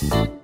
Thank